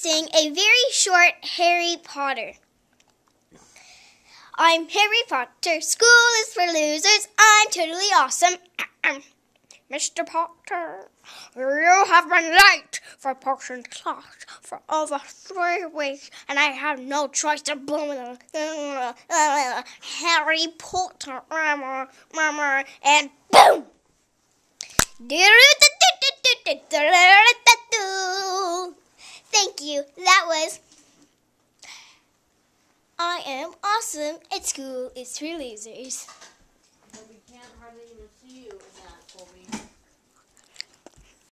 sing a very short Harry Potter. I'm Harry Potter. School is for losers. I'm totally awesome. Mr. Potter, you have been late for potion class for over three weeks, and I have no choice but to blow uh, Harry Potter, and boom! Thank you. That was I am awesome at school. It's for losers.